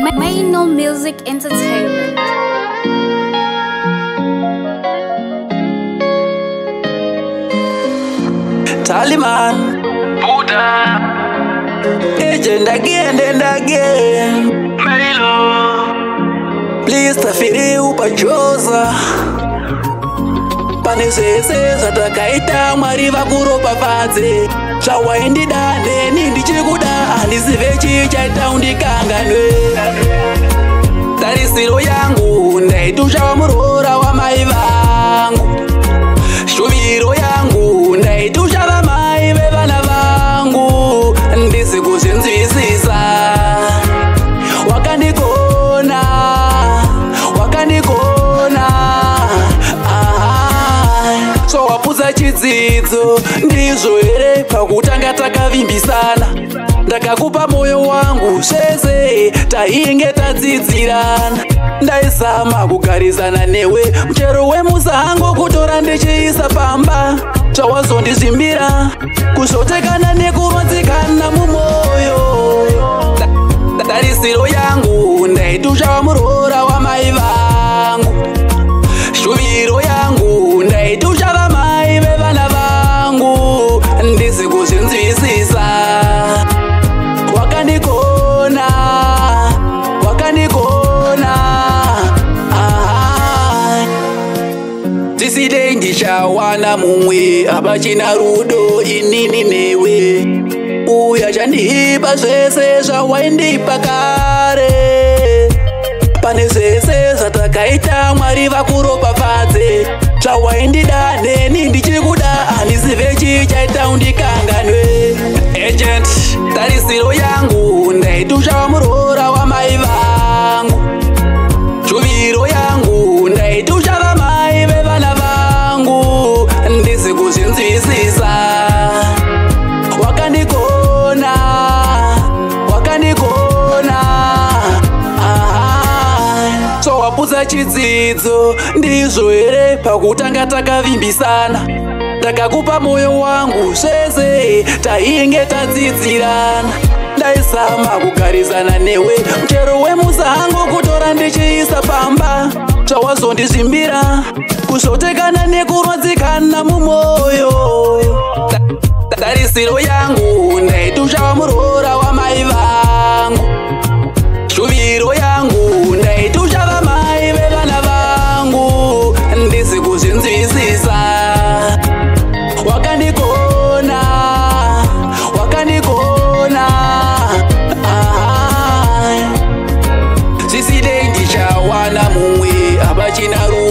Maino Music Entertainment. Taliman. Buddha. Agent again and again. Maino. Please, Tafiri Upajosa. pane zvese zvatakaita mwari vakuropa panze zvawaindida neni ndichikuda handisi vechichaitaundikanganwe mafambisiro yangu ndaiti uchava muroora wamai vangu shuviro yangu ndaiti uchava mai vevana vangu ndisi kuzvinzwisisa wakandikona wakandikona so wapuza chidzidzo ndizvo here pakutanga takavimbisana ndakakupa moyo wangu zvese tainge tadzidzirana ndaizama kugarisana newe muchero wemusango kutora ndichiisa pamba chawazondizvimbira kuzotekana nekurodzikana mumoyo chawana mumwe havachina rudo inini newe uya chandipa zvese zvawaindipa kare pane zvese zvatakaita mwari vakuropafadze zvawaindida neni ndichikuda hanisi vechichaita undikanganwe agent tarisiro ya chidzidzo ndizvo here pakutanga takavimbisana ndakakupa mwoyo wangu zvese tainge tadzidzirana ndaisama kugarisana newe mchero wemusango kutora ndichiisa pamba chawazondizvimbira kuzotekana nekurodzikana mumwoyo tarisiro yangu touching out